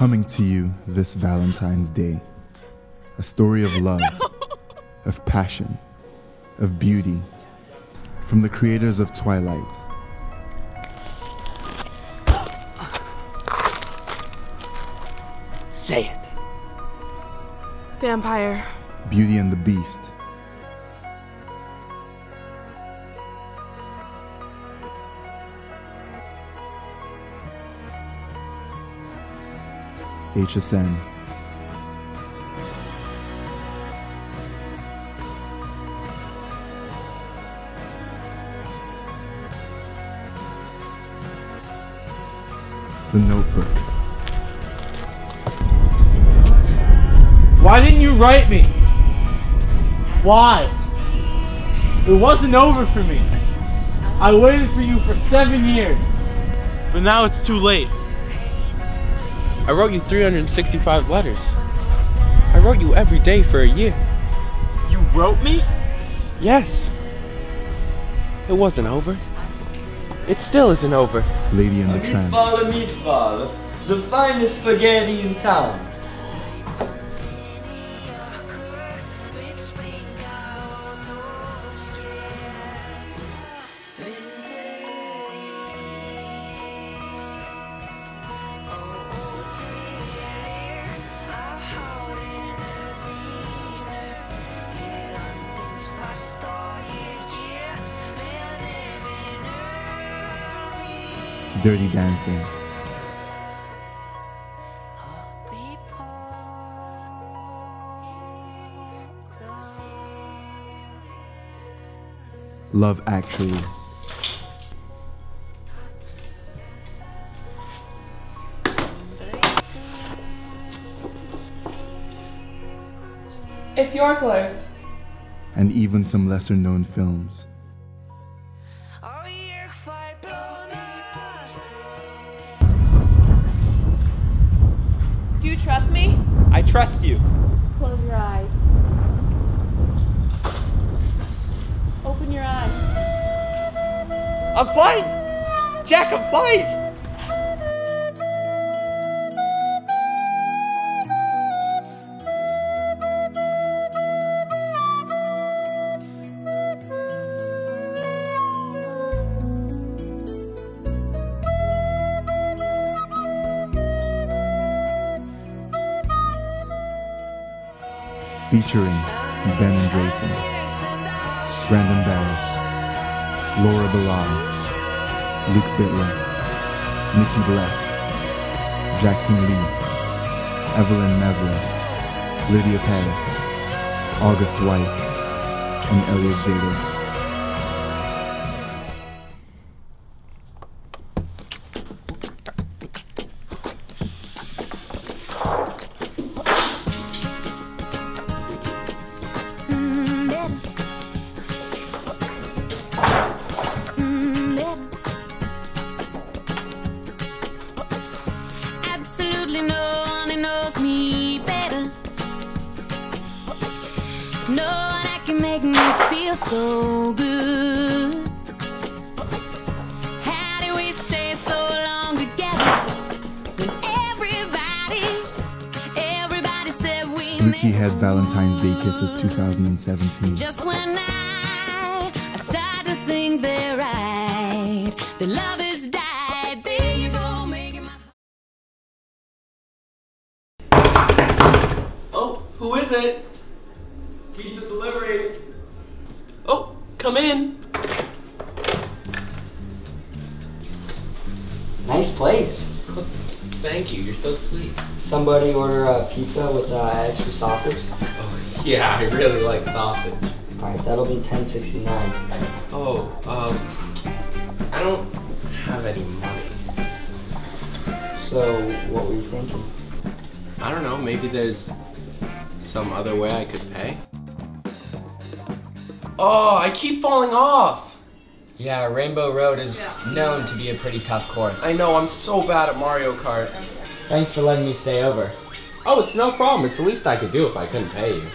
Coming to you this Valentine's Day. A story of love, of passion, of beauty. From the creators of Twilight. Say it. Vampire. Beauty and the Beast. HSN. The Notebook. Why didn't you write me? Why? It wasn't over for me. I waited for you for seven years. But now it's too late. I wrote you 365 letters. I wrote you every day for a year. You wrote me? Yes. It wasn't over. It still isn't over. Lady and the Tramp. Meatball, meatball, the finest spaghetti in town. Dirty Dancing. Love Actually. It's your clothes. And even some lesser known films. Trust me? I trust you. Close your eyes. Open your eyes. I'm flying! Jack, I'm flying! Featuring Ben Andresen, Brandon Barros, Laura Bilal, Luke Bitler, Nikki Blesk, Jackson Lee, Evelyn Mesler, Lydia Paris, August White, and Elliot Zader. Absolutely no one knows me better. No one that can make me feel so good. How do we stay so long together when everybody, everybody said we had Valentine's Day? Kisses 2017. Just when I, I start to think they're right, the love has is it? Pizza delivery. Oh, come in. Nice place. Thank you, you're so sweet. Somebody order a pizza with uh, extra sausage. Oh, yeah, I really like sausage. All right, that'll be ten sixty nine. Oh, um, I don't have any money. So what were you thinking? I don't know, maybe there's some other way I could pay? Oh, I keep falling off! Yeah, Rainbow Road is known to be a pretty tough course. I know, I'm so bad at Mario Kart. Thanks for letting me stay over. Oh, it's no problem. It's the least I could do if I couldn't pay you.